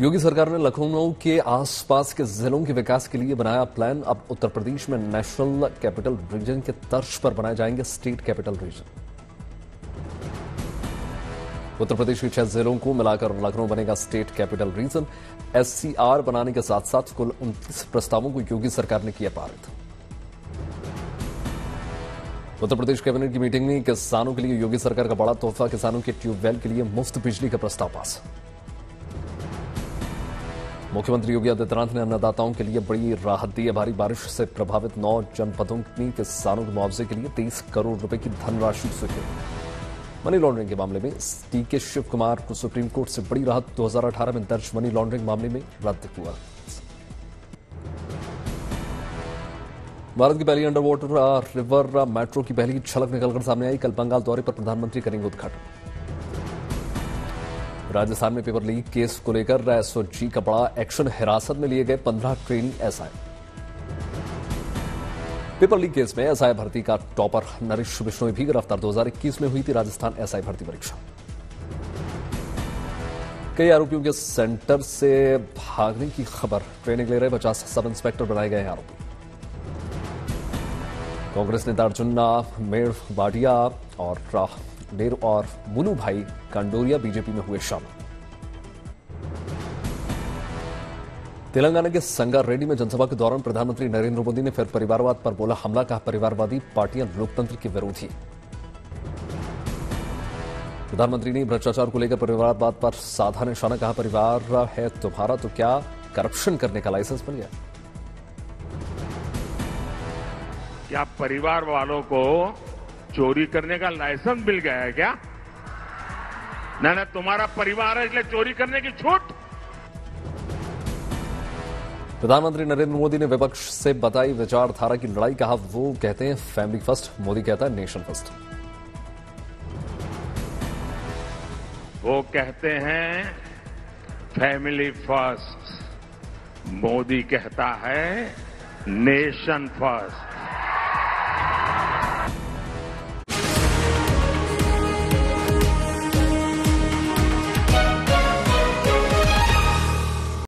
योगी सरकार ने लखनऊ के आसपास के जिलों के विकास के लिए बनाया प्लान। अब उत्तर प्रदेश में नेशनल कैपिटल रीजन के तर्ज पर बनाए जाएँगे state capital region. Uttar Pradesh के छह जिलों को मिलाकर लखनऊ बनेगा स्टेट कैपिटल रीजन। एससीआर बनाने के साथ साथ कुल उनतीस प्रस्तावों को योगी सरकार ने किया पारित। उत्तर प्रदेश कैबिनेट की मीटिंग में किसानों के लिए योगी सरकार का बड़ा तोहफा, किसानों के ट्यूबवेल के लिए मुफ़्त बिजली का प्रस्ताव पास। मुख्यमंत्री योगी आदित्यनाथ ने अन्नदाताओं के लिए बड़ी राहत दी है। भारी बारिश से प्रभावित नौ जनपदों में किसानों के मुआवजे के लिए तेईस करोड़ रुपए की धनराशि स्वीकृत। मनी लॉन्ड्रिंग के मामले में टी के शिव कुमार को सुप्रीम कोर्ट से बड़ी राहत 2018 में दर्ज मनी लॉन्ड्रिंग मामले में रद्द हुआ। भारत की पहली अंडर वाटर रिवर मेट्रो की पहली झलक निकलकर सामने आई। कल बंगाल दौरे पर प्रधानमंत्री करेंगे उद्घाटन। राजस्थान में पेपर लीक केस को लेकर एसओजी का बड़ा एक्शन हिरासत में लिए गए पंद्रह trainee SI. Paper leak case में एसआई भर्ती का टॉपर नरेश बिश्नोई भी गिरफ़्तार। 2021 में हुई थी राजस्थान एसआई भर्ती परीक्षा। कई आरोपियों के सेंटर से भागने की खबर। ट्रेनिंग ले रहे पचास सब इंस्पेक्टर बनाए गए हैं आरोपी। कांग्रेस नेता अर्जुना मेड़ बाडिया और डेर और मुनू भाई कंडोरिया बीजेपी में हुए शामिल। तेलंगाना के संगारेड्डी में जनसभा के दौरान प्रधानमंत्री नरेंद्र मोदी ने फिर परिवारवाद पर बोला हमला, कहा परिवारवादी पार्टियाँ लोकतंत्र के विरोधी। प्रधानमंत्री ने भ्रष्टाचार को लेकर परिवारवाद पर साधा निशाना, कहा, परिवार है तुम्हारा तो क्या करप्शन करने का लाइसेंस बन गया? क्या परिवार वालों को चोरी करने का लाइसेंस मिल गया है क्या? ना ना तुम्हारा परिवार है इसलिए चोरी करने की छूट। प्रधानमंत्री नरेंद्र मोदी ने विपक्ष से बताई विचारधारा की लड़ाई कहा वो कहते हैं फैमिली फ़र्स्ट मोदी कहता है नेशन फ़र्स्ट वो कहते हैं फैमिली फ़र्स्ट मोदी कहता है नेशन फ़र्स्ट